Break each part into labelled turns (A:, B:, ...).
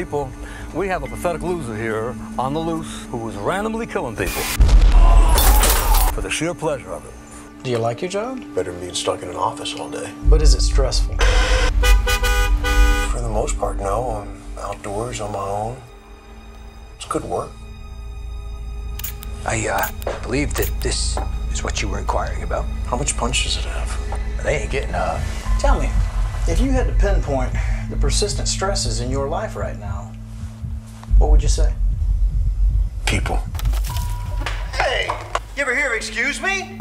A: People, we have a pathetic loser here on the loose who is randomly killing people for the sheer pleasure of it.
B: Do you like your job?
C: Better than being stuck in an office all day.
B: But is it stressful?
C: For the most part, no. I'm outdoors on my own. It's good work.
D: I uh, believe that this is what you were inquiring about.
C: How much punch does it have?
D: They ain't getting uh
B: Tell me, if you had to pinpoint the persistent stresses in your life right now, what would you say?
C: People.
E: Hey, you ever hear excuse me?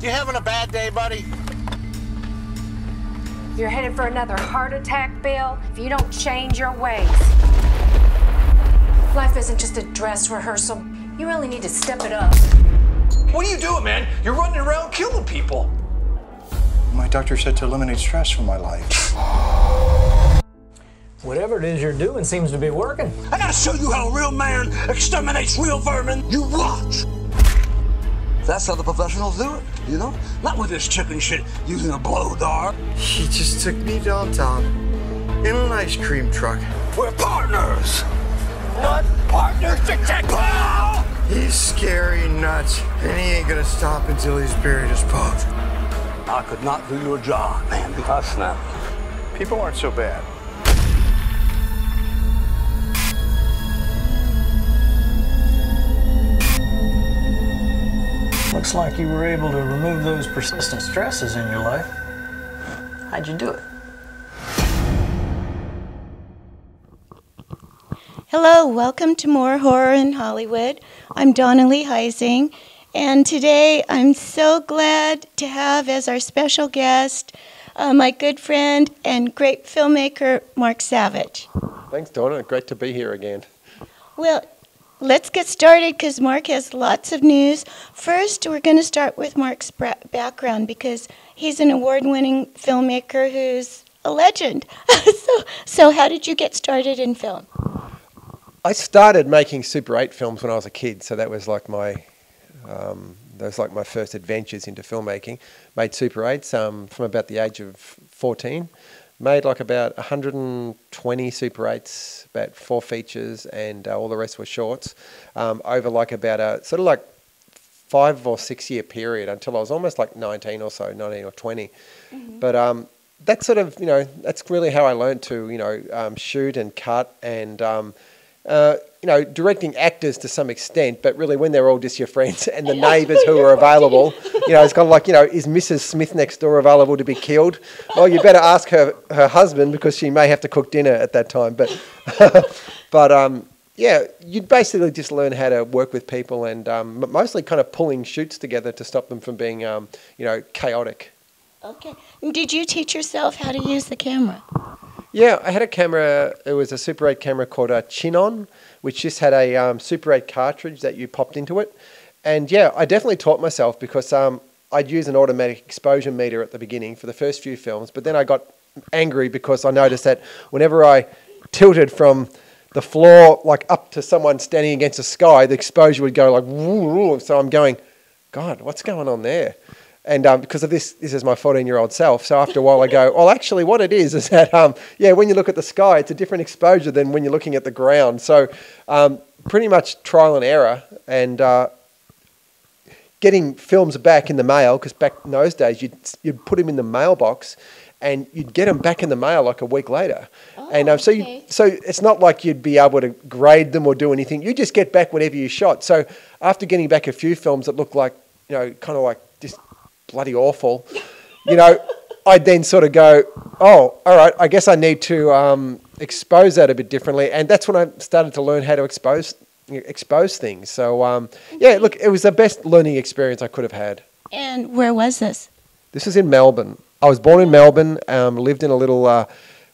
E: You having a bad day, buddy?
F: You're headed for another heart attack, Bill, if you don't change your ways. Life isn't just a dress rehearsal. You really need to step it up.
E: What are you doing, man? You're running around killing people.
C: My doctor said to eliminate stress from my life.
B: Whatever it is you're doing seems to be working.
E: I gotta show you how a real man exterminates real vermin. You watch. That's how the professionals do it, you know? Not with this chicken shit using a blow dart.
G: He just took me downtown in an ice cream truck.
E: We're partners. Not partners, detective.
G: He's scary nuts, and he ain't gonna stop until he's buried his both.
A: I could not do your job, man. I snapped.
C: People aren't so bad.
B: Looks like you were able to remove those persistent stresses in your life. How'd you do it?
H: Hello, welcome to More Horror in Hollywood. I'm Dawna Lee Heising, and today I'm so glad to have as our special guest uh, my good friend and great filmmaker, Mark Savage.
I: Thanks, Dawna. Great to be here again.
H: Well, let's get started because Mark has lots of news. First, we're going to start with Mark's background because he's an award winning filmmaker who's a legend. so, so, how did you get started in film?
I: I started making Super 8 films when I was a kid, so that was like my um, that was like my first adventures into filmmaking. Made Super 8s um, from about the age of 14. Made like about 120 Super 8s, about four features, and uh, all the rest were shorts um, over like about a sort of like five or six year period until I was almost like 19 or so, 19 or 20. But um, that's sort of, you know, that's really how I learned to, you know, um, shoot and cut and, um, uh, you know, directing actors to some extent, but really when they're all just your friends and the neighbours who are available, you know, it's kind of like, you know, is Mrs. Smith next door available to be killed? Well, you better ask her her husband because she may have to cook dinner at that time. But, but um, yeah, you'd basically just learn how to work with people and um, mostly kind of pulling shoots together to stop them from being, um, you know, chaotic.
H: Okay. Did you teach yourself how to use the camera?
I: Yeah, I had a camera. It was a Super 8 camera called a Chinon, which just had a um, Super 8 cartridge that you popped into it. And yeah, I definitely taught myself because um, I'd use an automatic exposure meter at the beginning for the first few films, but then I got angry because I noticed that whenever I tilted from the floor like up to someone standing against the sky, the exposure would go like woo, woo. so I'm going, God, what's going on there? And um, because of this, this is my 14 year old self. So after a while, I go, well, actually, what it is is that, um, yeah, when you look at the sky, it's a different exposure than when you're looking at the ground. So um, pretty much trial and error. And uh, getting films back in the mail, because back in those days, you'd, you'd put them in the mailbox and you'd get them back in the mail like a week later. and um, so, you, so it's not like you'd be able to grade them or do anything. You just get back whatever you shot. So after getting back a few films that looked like, you know, kind of like just bloody awful, you know, I'd then sort of go, oh, all right, I guess I need to um, expose that a bit differently. And that's when I started to learn how to expose expose things. So um, yeah, look, it was the best learning experience I could have had.
H: And where was this?
I: This is in Melbourne. I was born in Melbourne. Um, lived in a little, uh,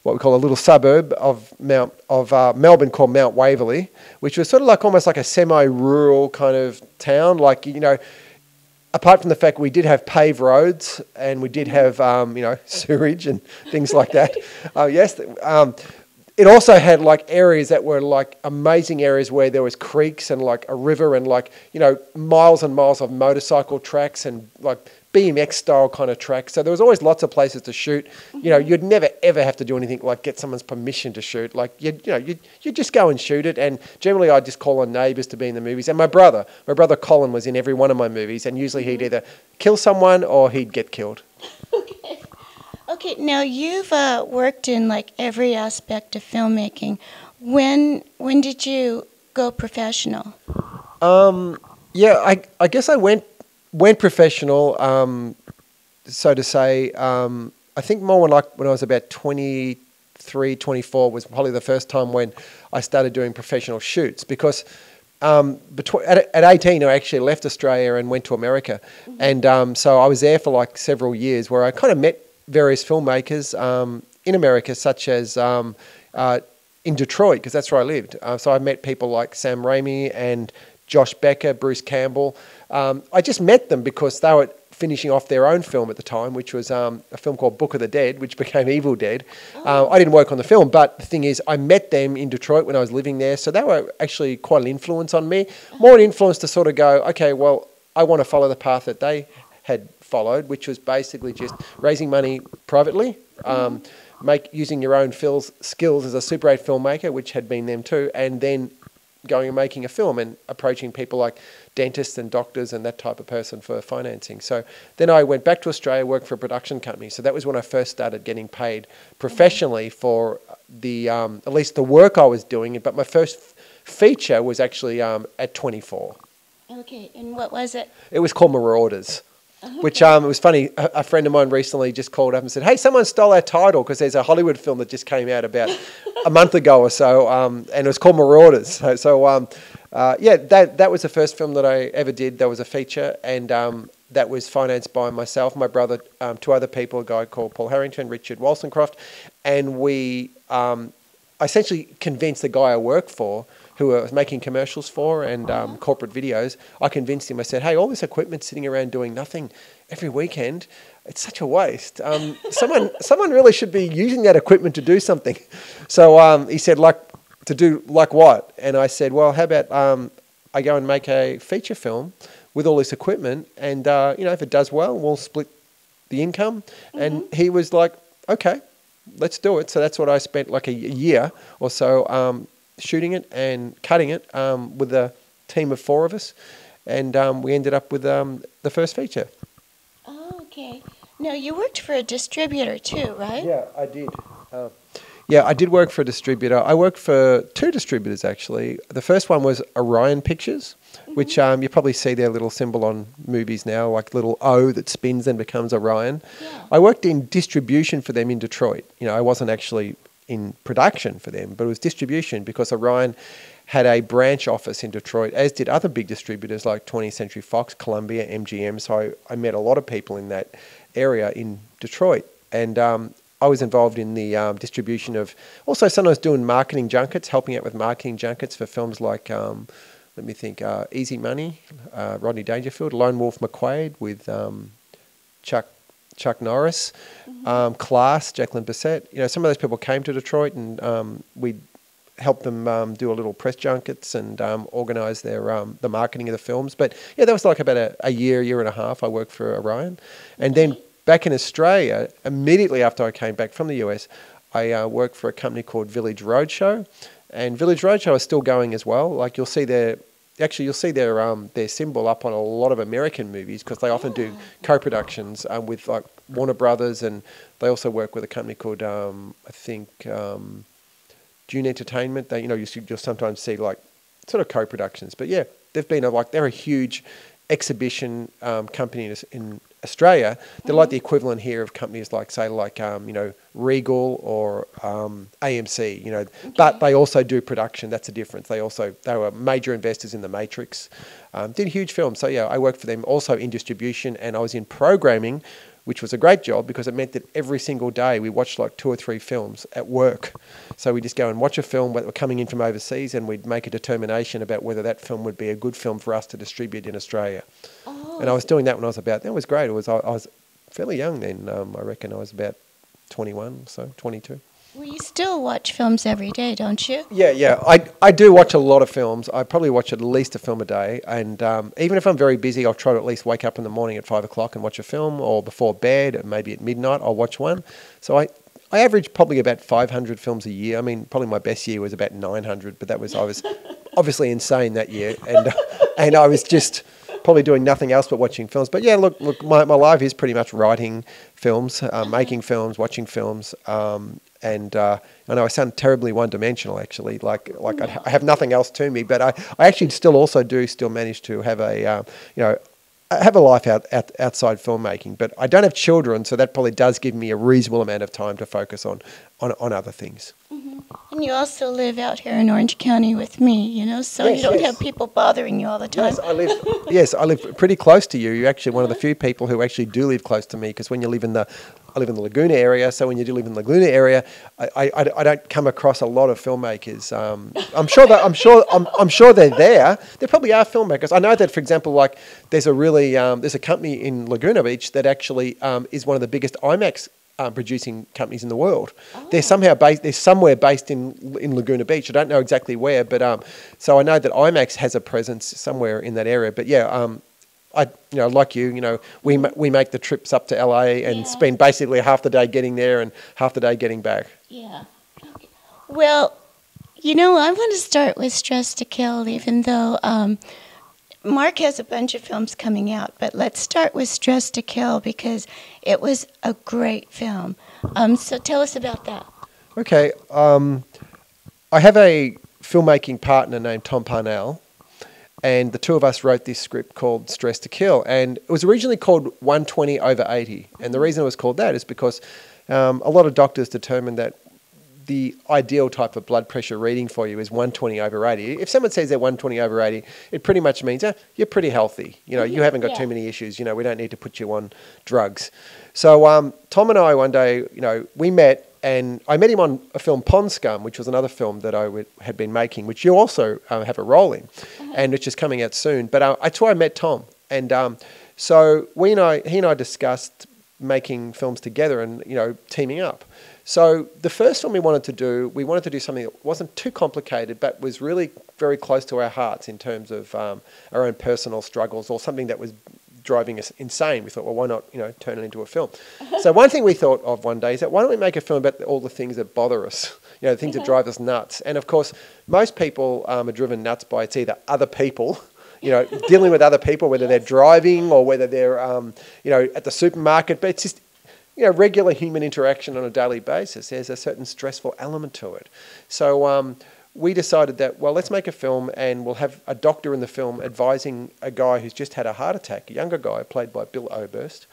I: what we call a little suburb of Mount of uh, Melbourne called Mount Waverley, which was sort of like almost like a semi-rural kind of town. Like you know, apart from the fact we did have paved roads and we did have um, you know sewage and things like that. Uh, yes, um, it also had like areas that were like amazing areas where there was creeks and like a river and like you know miles and miles of motorcycle tracks and like BMX style kind of track. So there was always lots of places to shoot. You know, you'd never ever have to do anything like get someone's permission to shoot. Like you, you know, you you just go and shoot it. And generally, I'd just call on neighbours to be in the movies. And my brother, my brother Colin, was in every one of my movies. And usually he'd either kill someone or he'd get killed.
H: Okay, now you've uh, worked in like every aspect of filmmaking. When when did you go professional?
I: Um, yeah, I I guess I went went professional, um, so to say. Um, I think more when like when I was about 23, 24 was probably the first time when I started doing professional shoots because um, between, at, at 18 I actually left Australia and went to America, and um, so I was there for like several years where I kind of met various filmmakers um, in America, such as um, uh, in Detroit, because that's where I lived. Uh, so I met people like Sam Raimi and Josh Becker, Bruce Campbell. Um, I just met them because they were finishing off their own film at the time, which was um, a film called Book of the Dead, which became Evil Dead. Uh, I didn't work on the film, but the thing is, I met them in Detroit when I was living there, so they were actually quite an influence on me. More an influence to sort of go, okay, well, I want to follow the path that they had followed, which was basically just raising money privately, um, make using your own fills, skills as a Super 8 filmmaker, which had been them too, and then going and making a film and approaching people like dentists and doctors and that type of person for financing. So then I went back to Australia, worked for a production company. So that was when I first started getting paid professionally for the um, at least the work I was doing. But my first f- feature was actually um, at 24.
H: Okay, and what was it?
I: It was called Marauders. Which um, it was funny. A, a friend of mine recently just called up and said, "Hey, someone stole our title because there's a Hollywood film that just came out about a month ago or so, um, and it was called Marauders." So, so um, uh, yeah, that that was the first film that I ever did. That was a feature, and um, that was financed by myself, my brother, um, two other people, a guy called Paul Harrington, Richard Wollstonecroft, and we um, essentially convinced the guy I work for, who I was making commercials for and um, corporate videos, I convinced him. I said, "Hey, all this equipment sitting around doing nothing every weekend, it's such a waste. Um, someone, someone really should be using that equipment to do something." So um, he said, "Like to do like what?" And I said, "Well, how about um, I go and make a feature film with all this equipment, and uh, you know, if it does well, we'll split the income." And he was like, "Okay." let's do it. So that's what I spent like a year or so um, shooting it and cutting it um, with a team of four of us, and um, we ended up with um, the first feature.
H: Oh, okay. Now you worked for a distributor too, right?
I: Yeah, I did. Uh, yeah, I did work for a distributor. I worked for two distributors actually. The first one was Orion Pictures, which um, you probably see their little symbol on movies now, like little O that spins and becomes Orion. Yeah. I worked in distribution for them in Detroit. You know, I wasn't actually in production for them, but it was distribution because Orion had a branch office in Detroit, as did other big distributors like 20th Century Fox, Columbia, MGM. So I, I met a lot of people in that area in Detroit. And um, I was involved in the um, distribution of, also sometimes doing marketing junkets, helping out with marketing junkets for films like, um, let me think, uh, Easy Money, uh, Rodney Dangerfield, Lone Wolf McQuade with um, Chuck Chuck Norris, um, Class, Jacqueline Bisset. You know, some of those people came to Detroit and um, we helped them um, do a little press junkets and um, organise their um, the marketing of the films. But yeah, that was like about a, a year, year and a half. I worked for Orion, and then back in Australia, immediately after I came back from the US, I uh, worked for a company called Village Roadshow, and Village Roadshow is still going as well. Like you'll see their actually you'll see their um, their symbol up on a lot of American movies because they often do co-productions um, with like Warner Brothers, and they also work with a company called um, I think um, June Entertainment. They you know you, will sometimes see like sort of co-productions, but yeah, they've been a, like they're a huge exhibition um, company in, in Australia. They're like the equivalent here of companies like say like um, you know Regal or um, AMC. You know, but they also do production. That's the difference. They also they were major investors in the Matrix. Um, did huge films. So yeah, I worked for them also in distribution, and I was in programming. Which was a great job because it meant that every single day we watched like two or three films at work. So we just go and watch a film that were coming in from overseas, and we'd make a determination about whether that film would be a good film for us to distribute in Australia. And I was doing that when I was about. That was great. It was I, I was fairly young then. Um, I reckon I was about twenty-one, or so twenty-two.
H: Well, you still watch films every day, don't you?
I: Yeah, yeah. I, I do watch a lot of films. I probably watch at least a film a day. And um, even if I'm very busy, I'll try to at least wake up in the morning at five o'clock and watch a film, or before bed, maybe at midnight, I'll watch one. So I, I average probably about 500 films a year. I mean, probably my best year was about 900, but that was, I was obviously insane that year. And, and I was just probably doing nothing else but watching films. But yeah, look, look, my, my life is pretty much writing films, uh, making films, watching films, um, and uh, I know I sound terribly one-dimensional, actually. Like like I, I have nothing else to me, but I, I actually still also do still manage to have a uh, you know have a life out, out, outside filmmaking, but I don't have children, so that probably does give me a reasonable amount of time to focus on on, on other things.
H: And you also live out here in Orange County with me, you know, so
I: Yes,
H: you don't
I: yes.
H: have people bothering you all the time.
I: Yes, I live. yes, I live pretty close to you. You're actually one of the few people who actually do live close to me. Because when you live in the, I live in the Laguna area. So when you do live in the Laguna area, I, I, I- I don't come across a lot of filmmakers. Um, I'm sure that I'm sure I'm, I'm sure they're there. There probably are filmmakers. I know that, for example, like there's a really um, there's a company in Laguna Beach that actually um, is one of the biggest IMAX. Um, producing companies in the world. They're somehow based. They're somewhere based in in Laguna Beach. I don't know exactly where, but um, so I know that IMAX has a presence somewhere in that area. But yeah, um, I you know like you, you know, we ma- we make the trips up to LA and
H: Yeah.
I: spend basically half the day getting there and half the day getting back.
H: Yeah. Well, you know, I want to start with Stressed to Kill, even though um, Mark has a bunch of films coming out. But let's start with Stressed to Kill because it was a great film. Um, so tell us about that.
I: Okay, um, I have a filmmaking partner named Tom Parnell, and the two of us wrote this script called Stressed to Kill, and it was originally called 120 over 80, and the reason it was called that is because um, a lot of doctors determined that the ideal type of blood pressure reading for you is 120 over 80. If someone says they're 120 over 80, it pretty much means eh, you're pretty healthy. You know, you haven't got too many issues. You know, we don't need to put you on drugs. So um, Tom and I one day, you know, we met and I met him on a film Pond Scum, which was another film that I had been making, which you also uh, have a role in, and which is coming out soon. But uh, that's where I met Tom, and um, so we and I, he and I discussed making films together and you know teaming up. So the first film we wanted to do, we wanted to do something that wasn't too complicated, but was really very close to our hearts in terms of um, our own personal struggles, or something that was driving us insane. We thought, well, why not, you know, turn it into a film? so one thing we thought of one day is that why don't we make a film about all the things that bother us, you know, the things that drive us nuts? And of course, most people um, are driven nuts by it's either other people. You know, dealing with other people, whether they're driving or whether they're, um, you know, at the supermarket. But it's just, you know, regular human interaction on a daily basis. There's a certain stressful element to it. So um, we decided that, well, let's make a film and we'll have a doctor in the film advising a guy who's just had a heart attack, a younger guy played by Bill Oberst,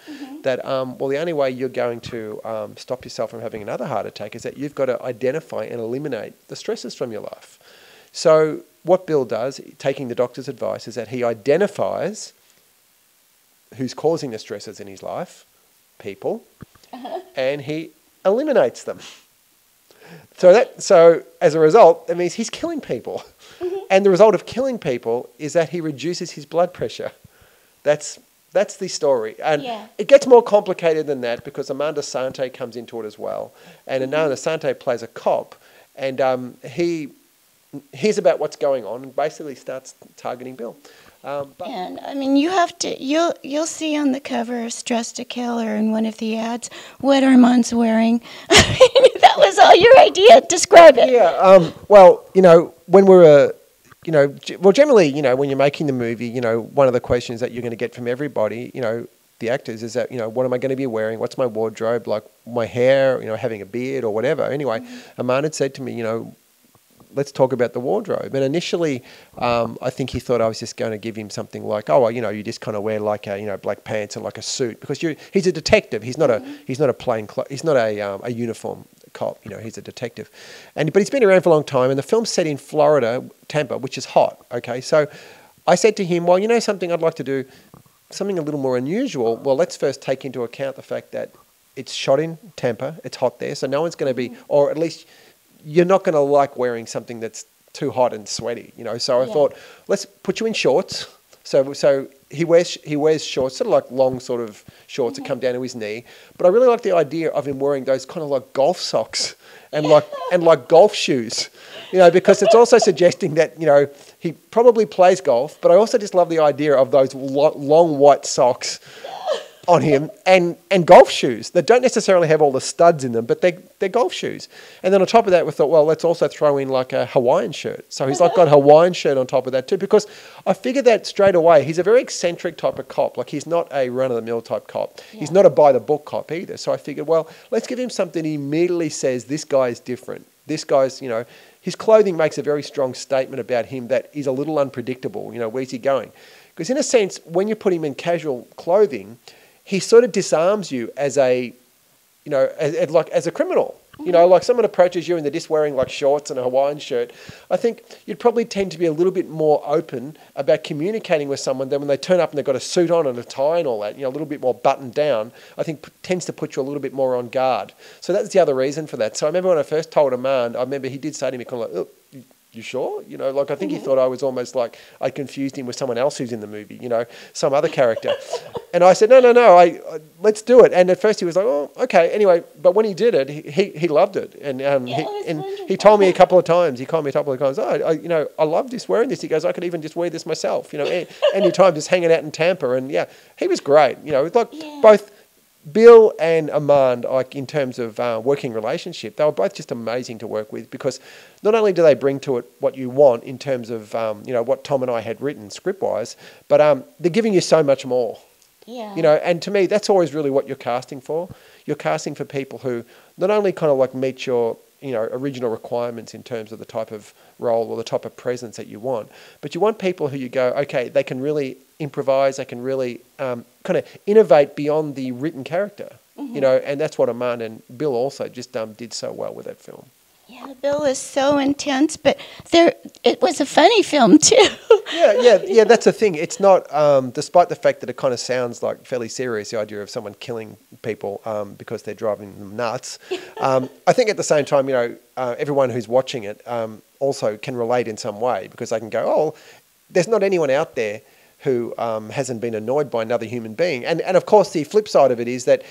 I: that, um, well, the only way you're going to um, stop yourself from having another heart attack is that you've got to identify and eliminate the stresses from your life. So what Bill does, taking the doctor's advice, is that he identifies who's causing the stresses in his life, people, and he eliminates them. So that so as a result, that means he's killing people. And the result of killing people is that he reduces his blood pressure. That's that's the story. And
H: Yeah.
I: it gets more complicated than that because Armand Assante comes into it as well. And Armand Assante plays a cop and um, he hears about what's going on and basically starts targeting Bill. Um, but
H: And I mean, you have to. You'll you'll see on the cover of Stressed to Kill or in one of the ads what Armand's wearing. That was all your idea. Describe it.
I: Yeah. Um, well, you know, when we're, uh, you know, well, generally, you know, when you're making the movie, you know, one of the questions that you're going to get from everybody, you know, the actors is that, you know, what am I going to be wearing? What's my wardrobe? Like my hair, you know, having a beard or whatever. Anyway, Armand had said to me, you know, let's talk about the wardrobe. And initially, um, I think he thought I was just going to give him something like, oh, well, you know, you just kind of wear like a, you know, black pants and like a suit because you he's a detective. He's not a he's not a plain clo- he's not a um, a uniform cop. You know, he's a detective, and but he's been around for a long time. And the film's set in Florida, Tampa, which is hot. Okay, so I said to him, well, you know, something I'd like to do, something a little more unusual. Well, let's first take into account the fact that it's shot in Tampa. It's hot there, so no one's going to be, or at least you're not going to like wearing something that's too hot and sweaty, you know. So I
H: Yeah.
I: thought, let's put you in shorts. So, so he wears he wears shorts, sort of like long sort of shorts that mm-hmm. come down to his knee. But I really like the idea of him wearing those kind of like golf socks and like and like golf shoes, you know, because it's also suggesting that you know he probably plays golf. But I also just love the idea of those lo- long white socks on him and, and golf shoes that don't necessarily have all the studs in them, but they're, they're golf shoes. And then on top of that, we thought, well, let's also throw in like a Hawaiian shirt. So he's like got a Hawaiian shirt on top of that too, because I figured that straight away. He's a very eccentric type of cop. Like he's not a run of the mill type cop. He's not a by the book cop either. So I figured, well, let's give him something he immediately says this guy is different. This guy's, you know, his clothing makes a very strong statement about him that is a little unpredictable. You know, where's he going? Because in a sense, when you put him in casual clothing, he sort of disarms you as a, you know, as, as like as a criminal. You know, mm-hmm. like someone approaches you and they're just wearing like shorts and a Hawaiian shirt. I think you'd probably tend to be a little bit more open about communicating with someone than when they turn up and they've got a suit on and a tie and all that. You know, a little bit more buttoned down. I think p- tends to put you a little bit more on guard. So that's the other reason for that. So I remember when I first told Armand, I remember he did say to me, kind of like, oh, you- sure? You know, like I think he thought I was almost like I confused him with someone else who's in the movie, you know, some other character. and I said, no, no, no, I, I let's do it. And at first he was like, oh, okay. Anyway, but when he did it, he, he, loved it, and um, he, and he told me a couple of times. He called me a couple of times. Oh, I, you know, I love this wearing this. He goes, I could even just wear this myself. You know, any, any time just hanging out in Tampa, and yeah, he was great. You know, it's like both. Bill and Armand, like in terms of uh, working relationship, they were both just amazing to work with because not only do they bring to it what you want in terms of um, you know what Tom and I had written script wise, but um, they're giving you so much more.
H: Yeah.
I: You know, and to me, that's always really what you're casting for. You're casting for people who not only kind of like meet your you know original requirements in terms of the type of role or the type of presence that you want, but you want people who you go, okay, they can really improvise, they can really um, kind of innovate beyond the written character. You know, and that's what Armand and Bill also just um, did so well with that film.
H: Yeah, the Bill was so intense, but there it was a funny film too.
I: yeah, yeah, yeah. That's the thing. It's not, um, despite the fact that it kind of sounds like fairly serious, the idea of someone killing people um, because they're driving them nuts. Um, I think at the same time, you know, uh, everyone who's watching it um, also can relate in some way because they can go, oh, there's not anyone out there who um, hasn't been annoyed by another human being. And and of course, the flip side of it is that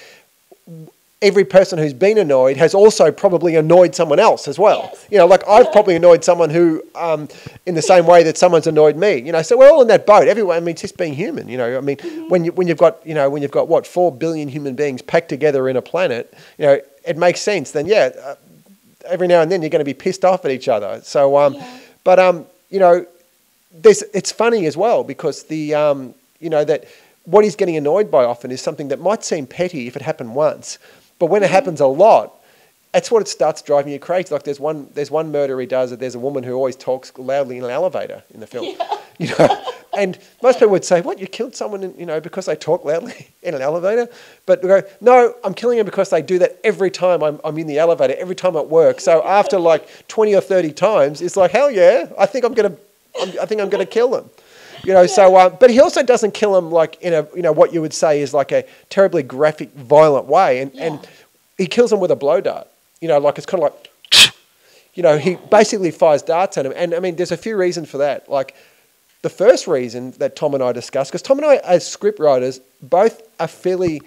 I: every person who's been annoyed has also probably annoyed someone else as well. You know, like I've probably annoyed someone who, um, in the same way that someone's annoyed me. You know, so we're all in that boat. Everyone, I mean, it's just being human. You know, I mean, when you when you've got you know when you've got what four billion human beings packed together in a planet, you know, it makes sense. Then yeah, uh, every now and then you're going to be pissed off at each other. So, um, but um, you know, there's it's funny as well because the um, you know that what he's getting annoyed by often is something that might seem petty if it happened once, but when it mm-hmm. happens a lot, that's what it starts driving you crazy. Like there's one there's one murder he does that there's a woman who always talks loudly in an elevator in the film. You know, and most people would say, "What? You killed someone, in, you know, because they talk loudly in an elevator?" But they go, "No, I'm killing them because they do that every time I'm, I'm in the elevator, every time at work." So after like 20 or 30 times, it's like, "Hell yeah! I think I'm gonna, I'm, I think I'm gonna kill them." You know, so uh, but he also doesn't kill them like in a you know what you would say is like a terribly graphic, violent way, and and he kills them with a blow dart. You know, like it's kind of like, you know, he basically fires darts at him, and I mean, there's a few reasons for that. Like the first reason that Tom and I discussed, because Tom and I, as script writers, both are fairly,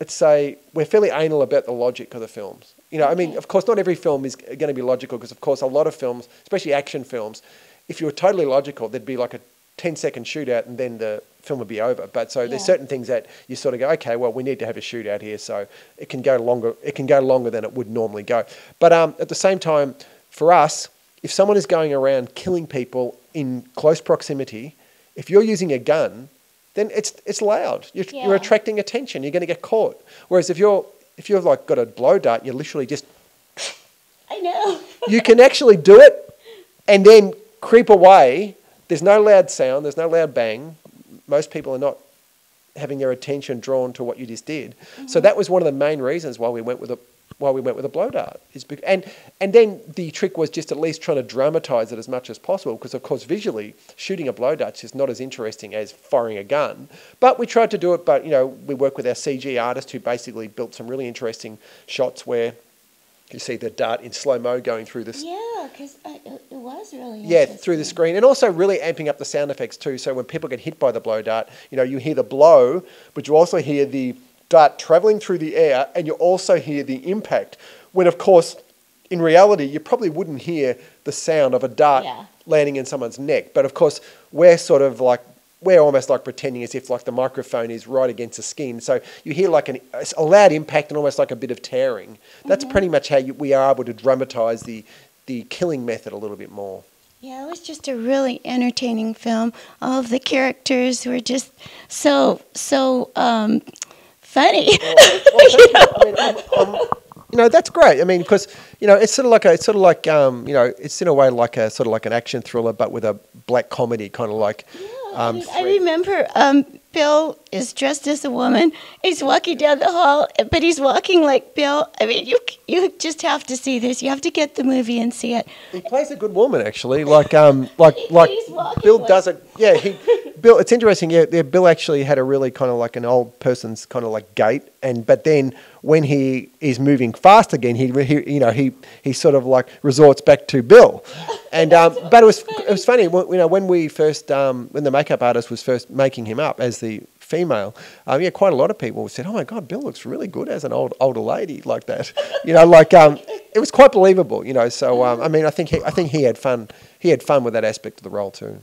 I: let's say, we're fairly anal about the logic of the films. You know, I mean, of course, not every film is going to be logical, because of course, a lot of films, especially action films, if you were totally logical, there'd be like a 10 second shootout and then the film would be over. But so there's certain things that you sort of go, okay, well, we need to have a shootout here, so it can go longer. It can go longer than it would normally go. But um, at the same time, for us, if someone is going around killing people in close proximity, if you're using a gun, then it's it's loud. You're, you're attracting attention. You're going to get caught. Whereas if you're if you've like got a blow dart, you're literally just
H: I know.
I: you can actually do it and then creep away. There's no loud sound, there's no loud bang. Most people are not having their attention drawn to what you just did. So mm-hmm. that was one of the main reasons why we went with a why we went with a blow dart. Is bec- and and then the trick was just at least trying to dramatize it as much as possible because of course visually shooting a blow dart is not as interesting as firing a gun. But we tried to do it. But you know we work with our CG artist who basically built some really interesting shots where You see the dart in slow mo going through this.
H: Yeah, because uh, it was really
I: Yeah, through the screen, and also really amping up the sound effects too. So when people get hit by the blow dart, you know, you hear the blow, but you also hear the dart traveling through the air, and you also hear the impact. When, of course, in reality, you probably wouldn't hear the sound of a dart
H: Yeah.
I: landing in someone's neck. But of course, we're sort of like we're almost like pretending as if like the microphone is right against the skin. So you hear like an, a loud impact and almost like a bit of tearing. That's pretty much how you, we are able to dramatise the the killing method a little bit more.
H: Yeah, it was just a really entertaining film. All of the characters were just so so um, funny.
I: You know that's great. I mean, because you know it's sort of like a, it's sort of like um, you know it's in a way like a sort of like an action thriller, but with a black comedy kind of like. Um,
H: I remember um, Bill is dressed as a woman. He's walking down the hall, but he's walking like Bill. I mean, you you just have to see this. You have to get the movie and see it.
I: He plays a good woman, actually. Like, um, like, like Bill
H: like-
I: does it. Yeah, he. Bill. It's interesting. Yeah, yeah, Bill actually had a really kind of like an old person's kind of like gait, and but then when he is moving fast again, he, he you know, he he sort of like resorts back to Bill, and um, but it was it was funny. when- You know, when we first um, when the makeup artist was first making him up as the female, um, yeah, quite a lot of people said, "Oh my God, Bill looks really good as an old older lady like that." You know, like um, it was quite believable. You know, so um, I mean, I think he, I think he had fun. He had fun with that aspect of the role too.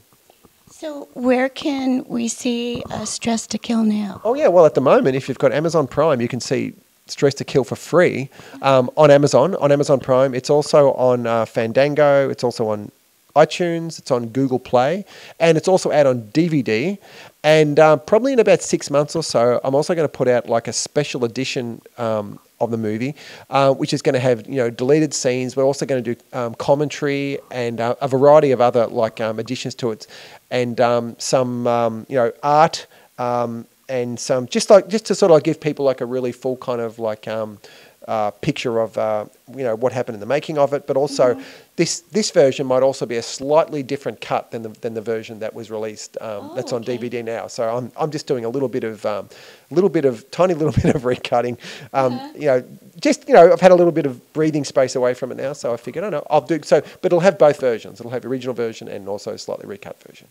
H: So where can we see Stressed to Kill now?
I: Oh yeah, well at the moment, if you've got Amazon Prime, you can see Stressed to Kill for free um, on Amazon. On Amazon Prime, it's also on uh, Fandango. It's also on iTunes. It's on Google Play, and it's also out on DVD. And uh, probably in about six months or so, I'm also going to put out like a special edition um, of the movie, uh, which is going to have you know deleted scenes. We're also going to do um, commentary and uh, a variety of other like um, additions to it, and um, some um, you know art um, and some just like just to sort of like give people like a really full kind of like um, uh, picture of uh, you know what happened in the making of it, but also this this version might also be a slightly different cut than the than the version that was released um, that's on DVD now. So I'm I'm just doing a little bit of um, little bit of tiny little bit of recutting. Um, You know, just you know, I've had a little bit of breathing space away from it now, so I figured, I don't know, I'll do so. But it'll have both versions. It'll have the original version and also a slightly recut version.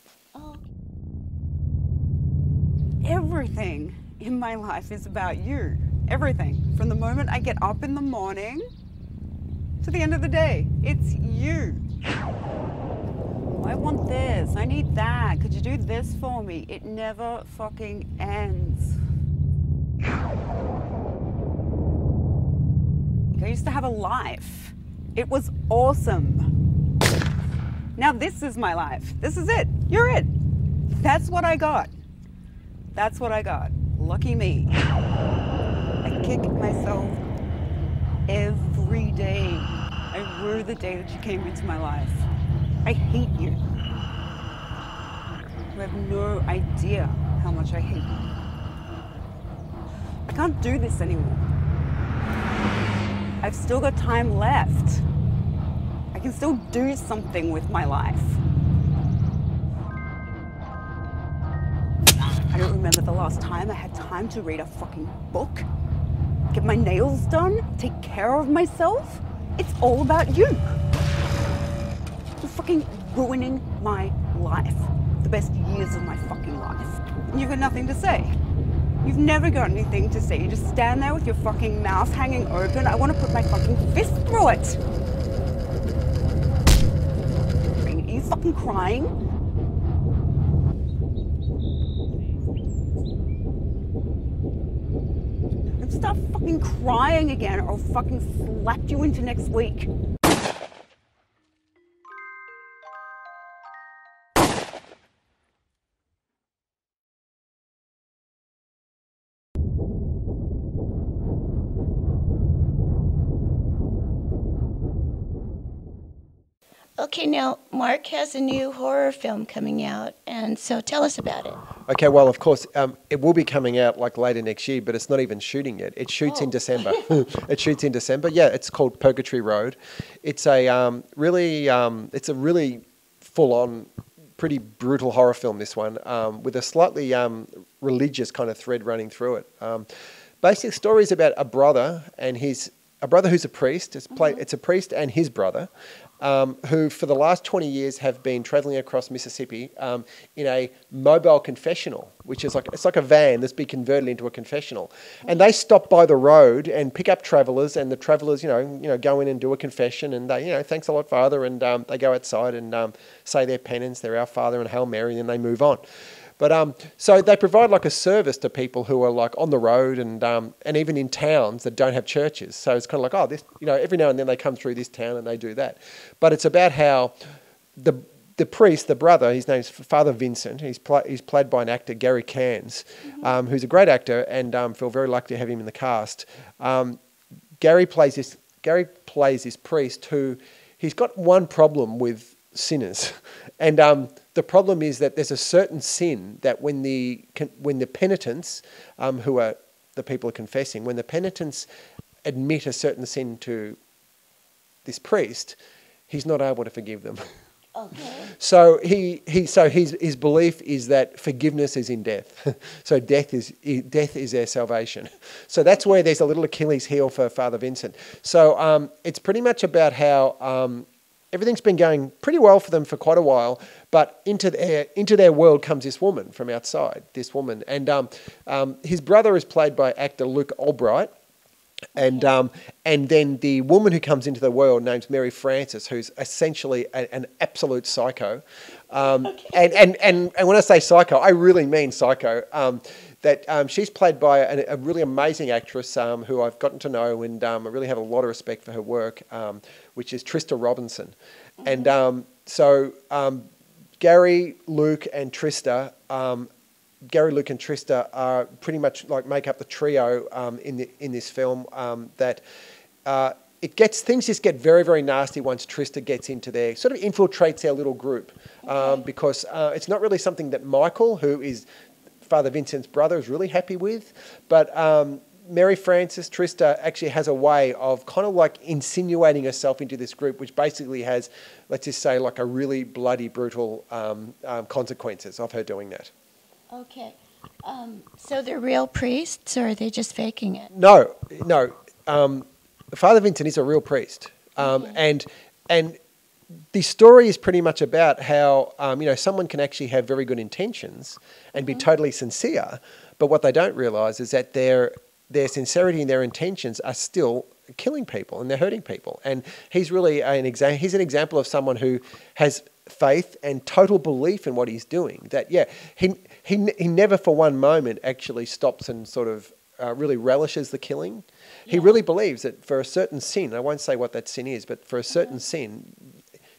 J: Everything in my life is about you. Everything. From the moment I get up in the morning to the end of the day, it's you. I want this. I need that. Could you do this for me? It never fucking ends. I used to have a life. It was awesome. Now this is my life. This is it. You're it. That's what I got. That's what I got. Lucky me. I kick myself every day. I rue the day that you came into my life. I hate you. You have no idea how much I hate you. I can't do this anymore. I've still got time left. I can still do something with my life. I don't remember the last time I had time to read a fucking book, get my nails done, take care of myself. It's all about you. You're fucking ruining my life. The best years of my fucking life. And you've got nothing to say. You've never got anything to say. You just stand there with your fucking mouth hanging open. I want to put my fucking fist through it. Are you fucking crying? And stop fucking crying again or I'll fucking slap you into next week.
H: Okay, now Mark has a new horror film coming out, and so tell us about it.
I: Okay, well, of course, um, it will be coming out like later next year, but it's not even shooting yet. It shoots in December. it shoots in December. Yeah, it's called Purgatory Road. It's a um, really, um, it's a really full-on, pretty brutal horror film. This one um, with a slightly um, religious kind of thread running through it. Um, basic story is about a brother and his a brother who's a priest. It's, play, it's a priest and his brother, um, who for the last 20 years have been traveling across Mississippi um, in a mobile confessional, which is like it's like a van that's been converted into a confessional. And they stop by the road and pick up travelers, and the travelers, you know, you know, go in and do a confession, and they, you know, thanks a lot, Father, and um, they go outside and um, say their penance, their Our Father and Hail Mary, and they move on. But um, so they provide like a service to people who are like on the road and um, and even in towns that don't have churches. So it's kind of like oh, this you know every now and then they come through this town and they do that. But it's about how the the priest, the brother, his name's Father Vincent. He's pl- he's played by an actor Gary Cairns, um, who's a great actor, and um, feel very lucky to have him in the cast. Um, Gary plays this Gary plays this priest who he's got one problem with sinners, and um, the problem is that there's a certain sin that when the when the penitents, um, who are the people are confessing, when the penitents admit a certain sin to this priest, he's not able to forgive them.
H: Okay.
I: So he, he so his his belief is that forgiveness is in death. so death is death is their salvation. So that's where there's a little Achilles heel for Father Vincent. So um, it's pretty much about how um, everything's been going pretty well for them for quite a while, but into their into their world comes this woman from outside. This woman, and um, um, his brother is played by actor Luke Albright. And um, and then the woman who comes into the world, named Mary Frances, who's essentially a, an absolute psycho. Um, and, and, and, and when I say psycho, I really mean psycho. Um, that um, she's played by a, a really amazing actress um, who I've gotten to know, and um, I really have a lot of respect for her work, um, which is Trista Robinson. And um, so um, Gary, Luke, and Trista. Gary, Luke, and Trista are pretty much like make up the trio in the in this film. that uh, it gets things just get very very nasty once Trista gets into there, sort of infiltrates our little group, um, because uh, it's not really something that Michael, who is Father Vincent's brother, is really happy with, but. Um, Mary Frances Trista actually has a way of kind of like insinuating herself into this group, which basically has, let's just say, like a really bloody, brutal um, um, consequences of her doing that.
H: Okay. Um, so they're real priests, or are they just faking it?
I: No, no. Um, Father Vincent is a real priest, um, and and the story is pretty much about how um, you know someone can actually have very good intentions and be totally sincere, but what they don't realise is that their their sincerity and their intentions are still killing people and they're hurting people. And he's really an example. He's an example of someone who has faith and total belief in what he's doing. That yeah, he he he never for one moment actually stops and sort of uh, really relishes the killing. He really believes that for a certain sin, I won't say what that sin is, but for a certain sin,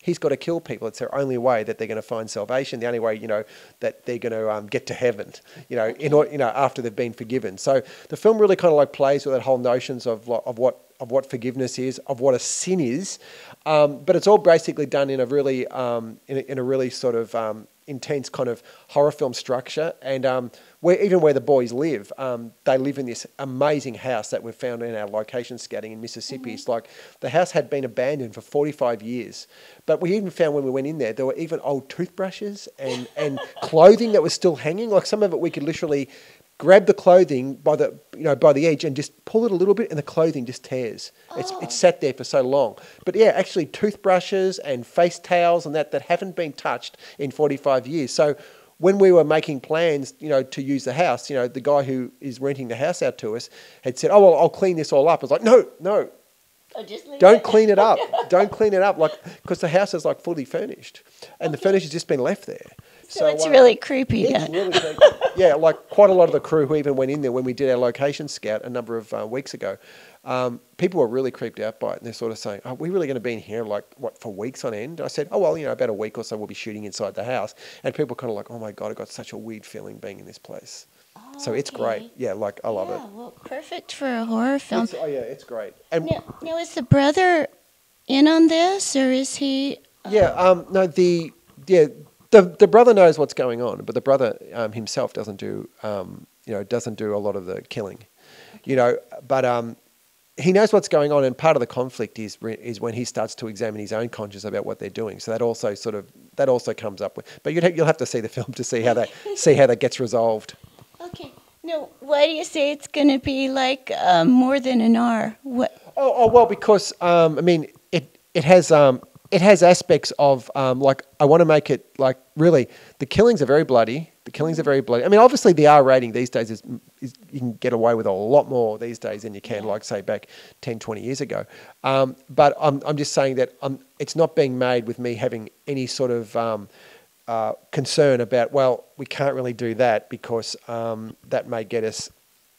I: he's got to kill people. It's their only way that they're going to find salvation. The only way, you know, that they're going to um, get to heaven. You know, in order, you know, after they've been forgiven. So the film really kind of like plays with that whole notions of of what of what forgiveness is, of what a sin is, um, but it's all basically done in a really um, in, a, in, a, really sort of um, intense kind of horror film structure, and um, where even where the boys live, um, they live in this amazing house that we've found in our location scouting in Mississippi. It's like the house had been abandoned for 45 years, but we even found when we went in there, there were even old toothbrushes and, and clothing that was still hanging. Like some of it, we could literally grab the clothing by the you know by the edge and just pull it a little bit and the clothing just tears. It's, it's oh. sat there for so long. But yeah actually toothbrushes and face towels and that that haven't been touched in 45 years. So when we were making plans you know to use the house you know the guy who is renting the house out to us had said oh well i'll clean this all up. I was like no no.
H: Oh,
I: don't
H: it.
I: clean it up. Don't clean it up. Like because the house is like fully furnished and the furniture's just been left there
H: So, it's
I: uh,
H: really creepy
I: it's really creepy. yeah, like quite a lot of the crew who even went in there when we did our location scout a number of uh, weeks ago. Um, people were really creeped out by it, and they're sort of saying, "Are we really going to be in here like what for weeks on end?" I said, "Oh well, you know, about a week or so we'll be shooting inside the house," and people kind of like, "Oh my god, I got such a weird feeling being in this place." so it's great. Yeah, like I love
H: yeah,
I: it.
H: well, perfect for a horror film.
I: It's- oh yeah, it's great. And
H: Now, now, is the brother in on this, or is he?
I: Yeah, um, no, the yeah, the the brother knows what's going on, but the brother um, himself doesn't do um, you know doesn't do a lot of the killing, you know. But um, he knows what's going on, and part of the conflict is is when he starts to examine his own conscience about what they're doing. So that also sort of that also comes up with. But you'd ha- you'll have to see the film to see how that see how that gets resolved.
H: Okay. No, why do you say it's going to be like um, more than an R? What?
I: Oh, oh well, because um, I mean, it it has um, it has aspects of um, like I want to make it like really the killings are very bloody. The killings are very bloody. I mean, obviously the R rating these days is, is you can get away with a lot more these days than you can like say back 10, 20 years ago. Um, but I'm I'm just saying that um, it's not being made with me having any sort of um, uh, concern about well we can't really do that because um, that may get us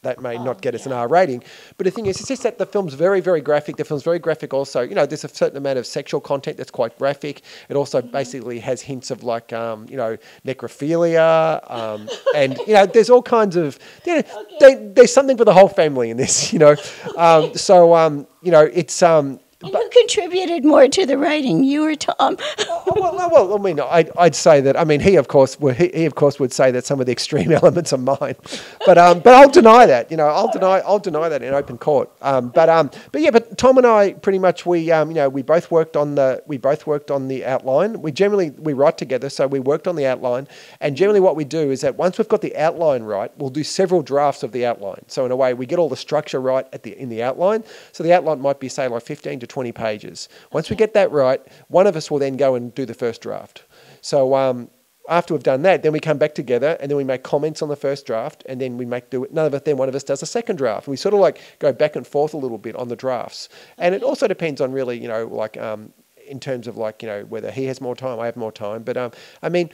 I: that may not get us an R rating. But the thing is, it's just that the film's very, very graphic. The film's very graphic also. You know, there's a certain amount of sexual content that's quite graphic. It also basically has hints of like, um, you know, necrophilia. Um, and, you know, there's all kinds of, you know, there- there's something for the whole family in this, you know. Um, so, um, you know, it's, um,
H: And who contributed more to the writing, you or Tom?
I: well, well, well, I mean, I'd, I'd say that. I mean, he of course, would, he, he of course would say that some of the extreme elements are mine, but um, but I'll deny that. You know, I'll deny I'll deny that in open court. Um, but um, but yeah, but Tom and I pretty much we um, you know, we both worked on the we both worked on the outline. We generally we write together, so we worked on the outline. And generally, what we do is that once we've got the outline right, we'll do several drafts of the outline. So in a way, we get all the structure right at the in the outline. So the outline might be say like fifteen to twenty pages. Once we get that right, one of us will then go and do the first draft. So um, after we've done that, then we come back together and then we make comments on the first draft, and then we make do it. none of it. Then one of us does a second draft. We sort of like go back and forth a little bit on the drafts, and it also depends on really, you know, like um, in terms of like you know whether he has more time, I have more time. But um, I mean,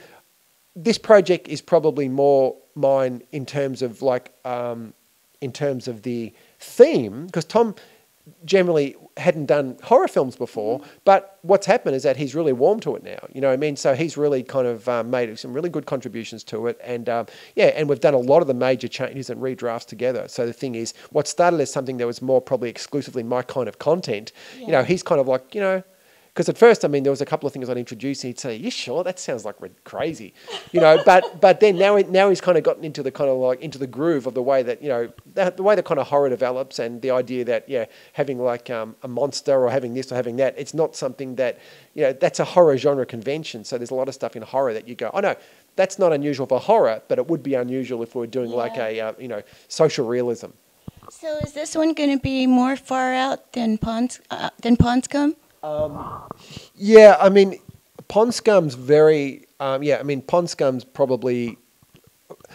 I: this project is probably more mine in terms of like um, in terms of the theme because Tom generally hadn't done horror films before, but what's happened is that he's really warmed to it now. You know what I mean? So he's really kind of um, made some really good contributions to it, and um, yeah, and we've done a lot of the major changes and redrafts together. So the thing is, what started as something that was more probably exclusively my kind of content, you know, he's kind of like you know. Because at first, I mean, there was a couple of things I'd introduce, and he'd say, "You sure? That sounds like crazy," you know. but but then now now he's kind of gotten into the kind of like into the groove of the way that you know the, the way the kind of horror develops, and the idea that yeah, having like um, a monster or having this or having that, it's not something that you know that's a horror genre convention. So there's a lot of stuff in horror that you go, "Oh no." That's not unusual for horror, but it would be unusual if we were doing like a uh, you know social realism.
H: So is this one going to be more far out than Pons uh, than Pond Scum?
I: Yeah, I mean, Pond Scum's very, um, yeah, I mean, Pond Scum's probably,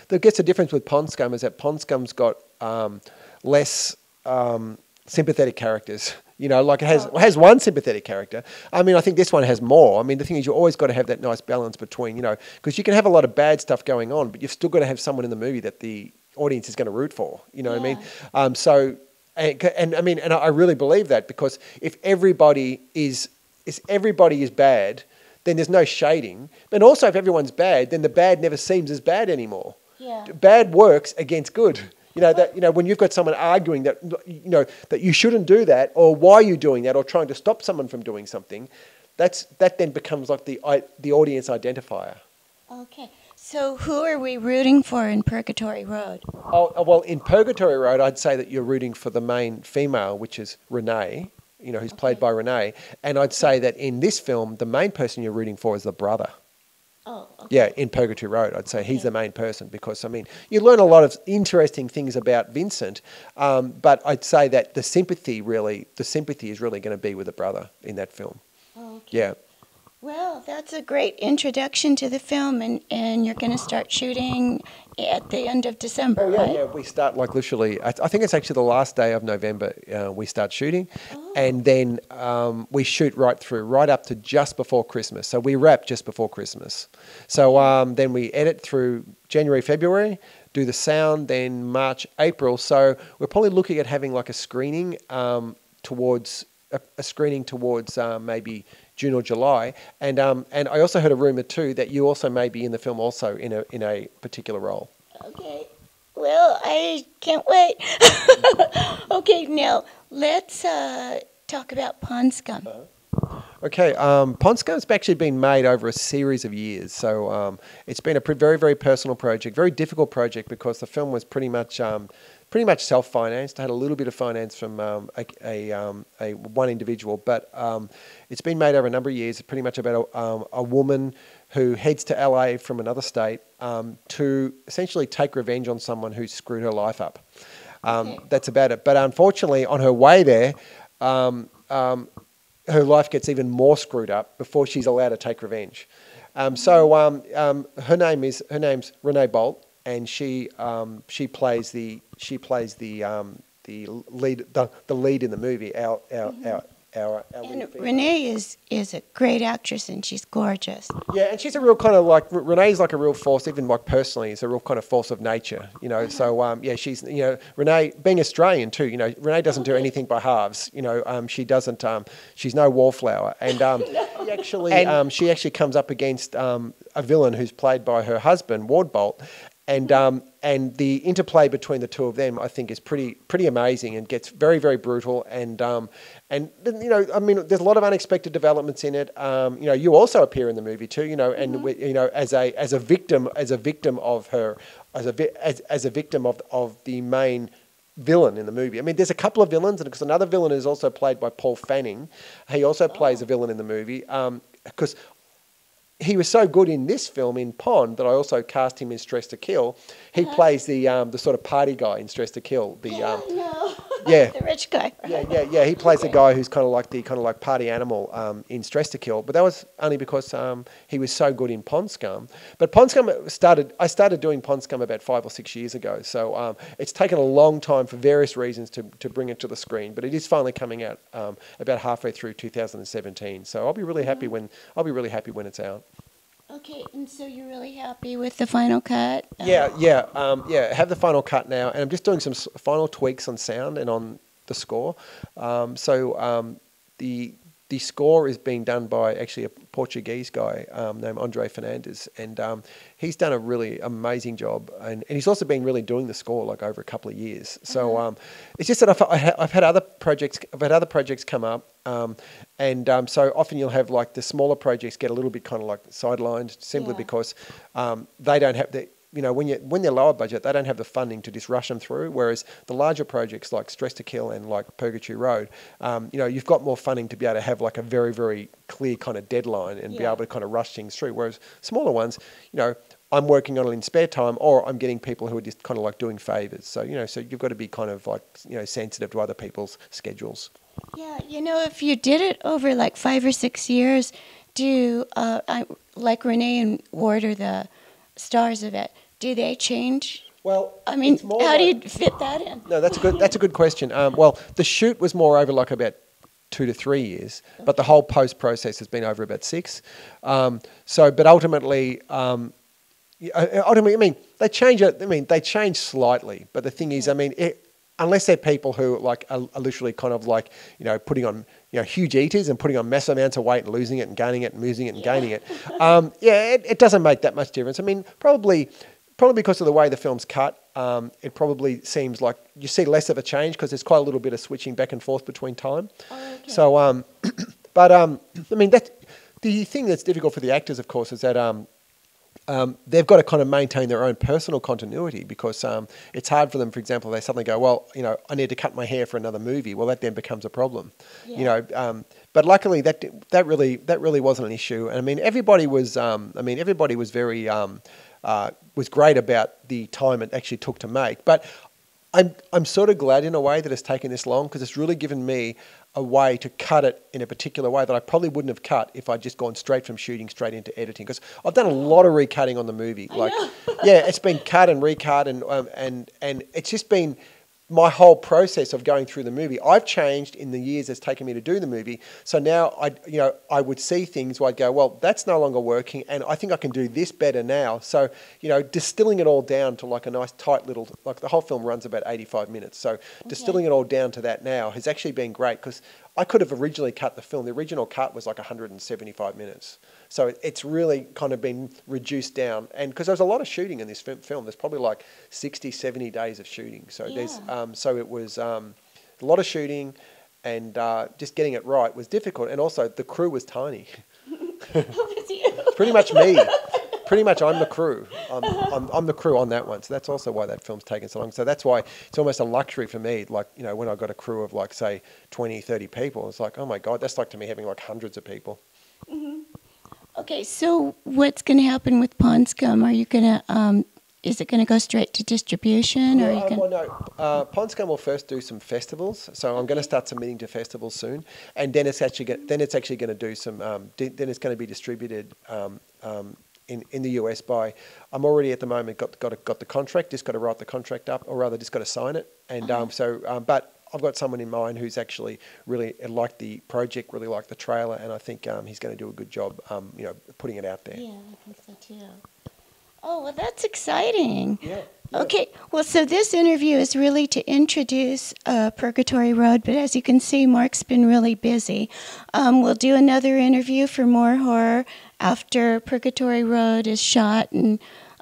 I: the guess the difference with Pond Scum is that Pond Scum's got um, less um, sympathetic characters. You know, like it has it has one sympathetic character. I mean, I think this one has more. I mean, the thing is, you always got to have that nice balance between, you know, because you can have a lot of bad stuff going on, but you've still got to have someone in the movie that the audience is going to root for. You know what I mean? Um, so, and, and I mean, and I really believe that because if everybody is, if everybody is bad, then there's no shading. But also, if everyone's bad, then the bad never seems as bad anymore.
H: Yeah.
I: Bad works against good. You know that you know when you've got someone arguing that you know that you shouldn't do that, or why you're you doing that, or trying to stop someone from doing something, that's that then becomes like the i- the audience identifier.
H: Okay. So who are we rooting for in Purgatory Road?
I: Oh, uh, well, in Purgatory Road, I'd say that you're rooting for the main female, which is Renee, you know, who's played by Renee. And I'd say that in this film, the main person you're rooting for is the brother.
H: Oh,
I: Yeah, in Purgatory Road, I'd say he's the main person because, I mean, you learn a lot of interesting things about Vincent, um, but I'd say that the sympathy really, the sympathy is really going to be with the brother in that film.
H: Okay.
I: Yeah.
H: Well, that's a great introduction to the film, and, and you're going to start shooting at the end of December,
I: Oh yeah,
H: right?
I: yeah. We start like literally. I, I think it's actually the last day of November. Uh, we start shooting, and then um, we shoot right through, right up to just before Christmas. So we wrap just before Christmas. So um, then we edit through January, February, do the sound, then March, April. So we're probably looking at having like a screening um, towards a, a screening towards uh, maybe June or July. And um, and I also heard a rumor too that you also may be in the film also in a in a particular role.
H: Okay. Well, I can't wait. okay, now let's uh, talk about Pond Scum.
I: Okay, um, Pond Scum's actually been made over a series of years, so um, it's been a very, very personal project, very difficult project because the film was pretty much, um, pretty much self-financed. I had a little bit of finance from um, a, a, um, a one individual, but um, it's been made over a number of years. It's pretty much about a, um, a woman who heads to LA from another state um, to essentially take revenge on someone who screwed her life up. Um, That's about it. But unfortunately, on her way there, um, um, her life gets even more screwed up before she's allowed to take revenge. Um, so um, um, her name is her name's Renee Bolt, and she um, she plays the she plays the um, the lead the, the lead in the movie. Our our our our, our
H: And. Renee is is a great actress and she's gorgeous.
I: Yeah, and she's a real kind of like R- Renee's like a real force, even like personally, is a real kind of force of nature, you know. So um, yeah, she's you know Renee being Australian too, you know. Renee doesn't do anything by halves, you know. Um, she doesn't. Um, she's no wallflower, and um, she actually um, she actually comes up against um, a villain who's played by her husband Ward Bolt, and um, and the interplay between the two of them, I think, is pretty pretty amazing and gets very very brutal and um, and you know I mean there's a lot of unexpected developments in it. Um, you know you also appear in the movie too. You know and we, you know as a as a victim as a victim of her as a vi- as, as a victim of of the main villain in the movie. I mean, there's a couple of villains, and because another villain is also played by Paul Fanning. He also plays a villain in the movie. Because he was so good in this film in Pond that I also cast him in Stressed to Kill. He plays the um, the sort of party guy in Stressed to Kill. The um,
H: No.
I: yeah.
H: the rich guy.
I: yeah, yeah, yeah. He plays a guy who's kind of like the kind of like party animal um, in Stressed to Kill, but that was only because um, he was so good in Pond Scum. But Pond Scum started. I started doing Pond Scum about five or six years ago, so um, it's taken a long time for various reasons to, to bring it to the screen. But it is finally coming out um, about halfway through 2017. So I'll be really happy when I'll be really happy when it's out.
H: Okay, and so you're really happy with the final cut?
I: Yeah, yeah, um, yeah. I have the final cut now, and I'm just doing some final tweaks on sound and on the score. Um, so um, the the score is being done by actually a Portuguese guy um, named Andre Fernandes, and um, he's done a really amazing job. And, and he's also been really doing the score like over a couple of years. So um, it's just that I've, I've had other projects, I've had other projects come up, um, and um, so often you'll have like the smaller projects get a little bit kind of like sidelined simply
H: Yeah.
I: because um, they don't have the you know, when you when they're lower budget, they don't have the funding to just rush them through. Whereas the larger projects like Stressed to Kill and like Purgatory Road, um, you know, you've got more funding to be able to have like a very very clear kind of deadline and be able to kind of rush things through. Whereas smaller ones, you know. I'm working on it in spare time, or I'm getting people who are just kind of like doing favors. So you know, so you've got to be kind of like you know sensitive to other people's schedules.
H: Yeah, you know, if you did it over like five or six years, do uh, I, like Renee and Ward are the stars of it? Do they change?
I: Well,
H: I mean, how do you fit that in?
I: No, that's a good. That's a good question. Um, well, the shoot was more over like about two to three years, but the whole post process has been over about six. Um, so, but ultimately, um, uh, ultimately, I mean, they change it. I mean, they change slightly, but the thing is, I mean, it, unless they're people who like are, are literally kind of like you know putting on you know huge eaters and putting on massive amounts of weight and losing it and gaining it and losing it and gaining it, um, yeah, it, it doesn't make that much difference. I mean, probably probably because of the way the film's cut, um, it probably seems like you see less of a change because there's quite a little bit of switching back and forth between time. Oh. So, um, but um, I mean, that the thing that's difficult for the actors, of course, is that um, um, they've got to kind of maintain their own personal continuity because um, it's hard for them. For example, they suddenly go, "Well, you know, I need to cut my hair for another movie." Well, that then becomes a problem, you know. Um, but luckily, that that really that really wasn't an issue. And I mean, everybody was. Um, I mean, everybody was very um, uh, was great about the time it actually took to make. But I'm I'm sort of glad in a way that it's taken this long because it's really given me a way to cut it in a particular way that I probably wouldn't have cut if I'd just gone straight from shooting straight into editing. Because I've done a lot of recutting on the movie. Like, yeah, it's been cut and recut and um, and and it's just been my whole process of going through the movie. I've changed in the years it's taken me to do the movie. So now I, you know, I would see things where I'd go, well, that's no longer working, and I think I can do this better now. So you know, distilling it all down to like a nice tight little, like the whole film runs about 85 minutes. So distilling it all down to that now has actually been great because I could have originally cut the film. The original cut was like 175 minutes. So it's really kind of been reduced down. And because there's a lot of shooting in this film, there's probably like 60, 70 days of shooting. So there's, um, so it was um, a lot of shooting and uh, just getting it right was difficult. And also the crew was tiny. Pretty much me. Pretty much I'm the crew. I'm, I'm, I'm the crew on that one. So that's also why that film's taken so long. So that's why it's almost a luxury for me. Like, you know, when I got a crew of like, say, 20, 30 people, it's like, oh my God, that's like to me having like hundreds of people.
H: Okay, so what's going to happen with Pond Scum? Are you going to, um, is it going to go straight to distribution? or are you
I: Yeah, um,
H: going
I: well, no. Uh, Pond Scum will first do some festivals, so I'm going to start submitting to festivals soon, and then it's actually get, then it's actually going to do some. Um, di- then it's going to be distributed um, um, in in the US by. I'm already at the moment got got a, got the contract. Just got to write the contract up, or rather, just got to sign it. And um, so, um, but I've got someone in mind who's actually really liked the project, really liked the trailer, and I think um, he's going to do a good job. Um, you know, putting it out there.
H: Yeah, I think so too. Oh, well, that's exciting.
I: Yeah.
H: Okay, well, so this interview is really to introduce uh, Purgatory Road, but as you can see, Mark's been really busy. Um, we'll do another interview for more horror after Purgatory Road is shot, and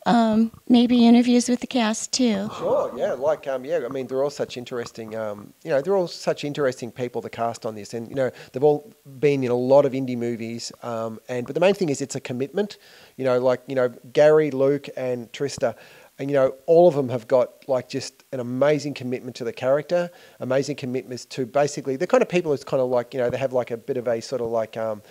H: um, maybe interviews with the cast too.
I: Sure, yeah, like um, yeah, I mean they're all such interesting, um, you know, they're all such interesting people The cast on this, and you know they've all been in a lot of indie movies, um, and but the main thing is it's a commitment, you know, like you know Gary, Luke, and Trista, and you know all of them have got like just an amazing commitment to the character, amazing commitments to basically the kind of people who's kind of like you know they have like a bit of a sort of like um,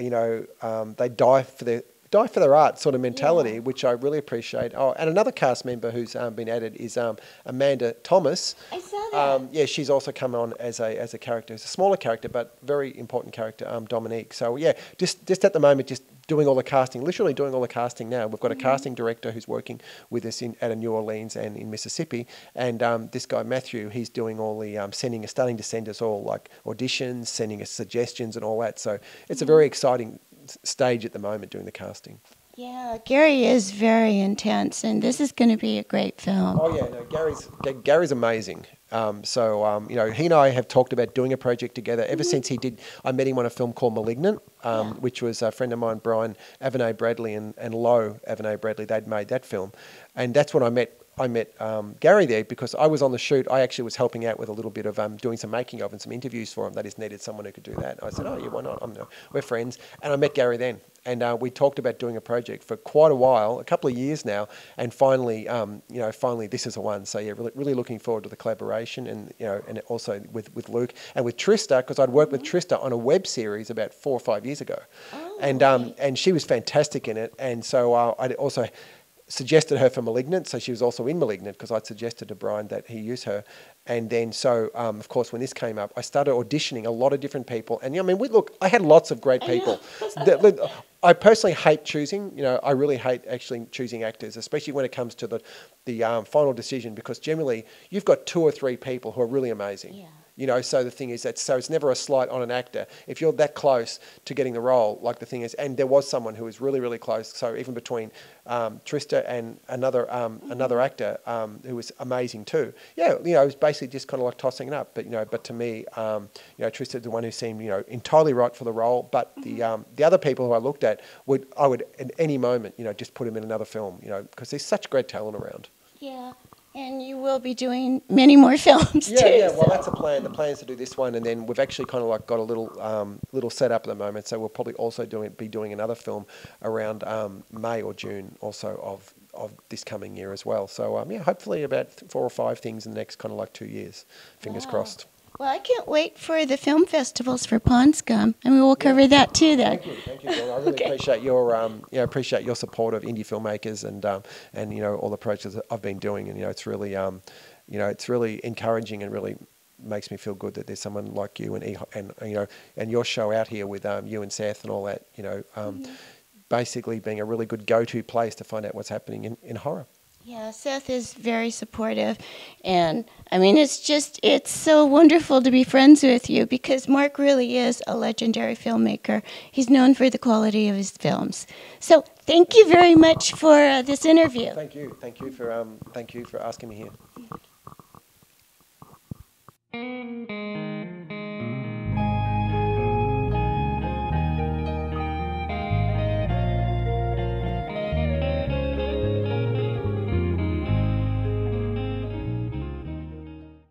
I: you know um, they die for their die for their art sort of mentality, which I really appreciate. Oh, and another cast member who's um, been added is um, Amanda Thomas.
H: I saw that.
I: Um, yeah, she's also come on as a as a character, as a smaller character, but very important character, um, Dominique. So yeah, just just at the moment, just doing all the casting, literally doing all the casting now. We've got a casting director who's working with us in out of New Orleans and in Mississippi, and um, this guy Matthew, he's doing all the um, sending, starting to send us all like auditions, sending us suggestions and all that. So it's a very exciting stage at the moment doing the casting.
H: Yeah, Gary is very intense, and this is going to be a great film.
I: Oh yeah, no, Gary's Ga- Gary's amazing. Um, so um, you know, he and I have talked about doing a project together ever since he did. I met him on a film called *Malignant*, um, which was a friend of mine, Brian Avenet-Bradley and and Lowe Avenay Bradley. They'd made that film, and that's when I met. I met um, Gary there because I was on the shoot. I actually was helping out with a little bit of um, doing some making of and some interviews for him. They just needed someone who could do that. I said, "Oh yeah, why not? I'm, we're friends." And I met Gary then, and uh, we talked about doing a project for quite a while, a couple of years now, and finally, um, you know, finally this is the one. So yeah, really, really looking forward to the collaboration, and you know, and also with with Luke and with Trista because I'd worked with Trista on a web series about four or five years ago, and um, and she was fantastic in it, and so uh, I also suggested her for Malignant, so she was also in Malignant because I'd suggested to Brian that he use her. And then, so um, of course, when this came up, I started auditioning a lot of different people. And I mean, we look, I had lots of great people. That- I personally hate choosing. You know, I really hate actually choosing actors, especially when it comes to the the um, final decision, because generally you've got two or three people who are really amazing.
H: Yeah.
I: You know, so the thing is that so it's never a slight on an actor. If you're that close to getting the role, like the thing is, and there was someone who was really, really close. So even between um, Trista and another um, another actor um, who was amazing too. Yeah, you know, it was basically just kind of like tossing it up. But you know, but to me, um, you know, Trista's the one who seemed you know entirely right for the role. But the um, the other people who I looked at would I would at any moment you know just put him in another film. You know, because there's such great talent around.
H: Yeah, and you will be doing many more films
I: Yeah,
H: too.
I: yeah. Well,
H: so-
I: that's a plan. The plan is to do this one, and then we've actually kind of like got a little um, little set up at the moment. So we'll probably also doing be doing another film around um, May or June, also of of this coming year as well. So um, yeah, hopefully about four or five things in the next kind of like two years. Fingers
H: Wow.
I: crossed.
H: Well, I can't wait for the film festivals for Pond Scum, and we will cover that too. Then.
I: Thank you, thank you. Dawn. I really appreciate your um, know, appreciate your support of indie filmmakers and um, and you know all the projects that I've been doing, and you know it's really um, you know it's really encouraging and really makes me feel good that there's someone like you and E- and you know and your show out here with um, you and Seth and all that. You know, um, basically being a really good go-to place to find out what's happening in, in horror.
H: Yeah, Seth is very supportive, and I mean it's just it's so wonderful to be friends with you because Mark really is a legendary filmmaker. He's known for the quality of his films. So thank you very much for uh, this interview.
I: Thank you, thank you for um, thank you for asking me here.